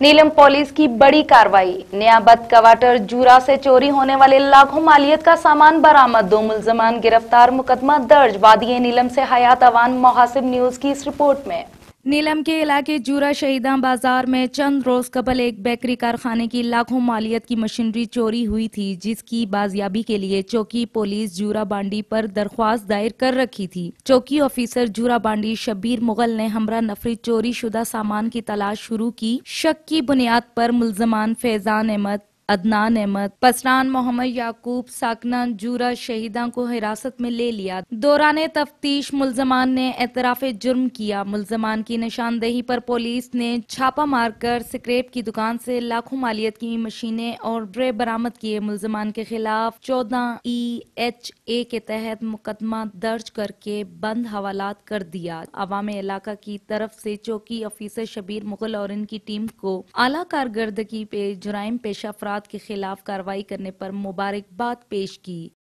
नीलम police की बड़ी कार्रवाई। नया बद कवाटर जूरा से चोरी होने वाले लाखों मालियत का सामान बरामद। दो मुलजमान गिरफ़्तार मुकदमा दर्ज। वादिय नीलम से हयात अवान मुहासिब न्यूज़ की इस रिपोर्ट में। नीलम के इलाके जूरा शहीदा बाज़ार में चंद रोज कबल एक बेकरी कारखाने की लाखों मालियत की मशीनरी चोरी हुई थी, जिसकी बाजियाबी के लिए चौकी पुलिस जूरा बांडी पर दरख्वास्त दायर कर रखी थी। चौकी ऑफिसर जूरा बांडी शब्बीर मुगल ने हमरा नफरी चोरी शुदा सामान की तलाश शुरू की। शक की बुनियाद पर मुलजमान फैजान अहमद अदनान अहमद। पसरान मोहम्मद याकूब साकना जूरा शहीदा को हिरासत में ले लिया। दौरान तफ्तीश मुलजमान ने एतराफ जुर्म किया। मुलजमान की निशानदेही पर पुलिस ने छापा मारकर स्क्रेप की दुकान से लाखों मालियत की मशीनें और ड्रे बरामद किए। मुलजमान के खिलाफ चौदह ई एच ए के तहत मुकदमा दर्ज करके बंद हवालात कर दिया। अवाम इलाका की तरफ़ से चौकी ऑफिसर शबीर मुगल और इनकी टीम को आला कारकर्दगी पे जुराइम पेशा के खिलाफ कार्रवाई करने पर मुबारकबाद पेश की।